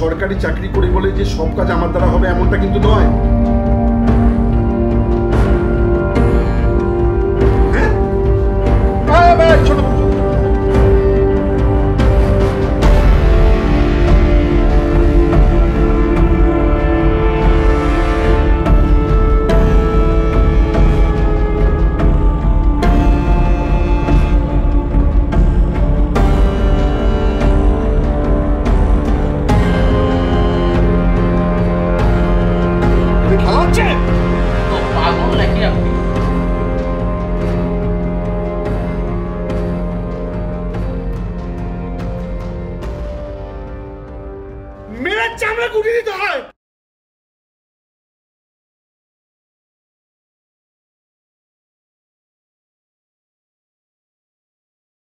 সরকারি চাকরি করি বলে যে সব কাজ আমার দ্বারা হবে এমনটা কিন্তু নয়। नीचे तो पागल मेरा चमड़ा कुटी नहीं तो है।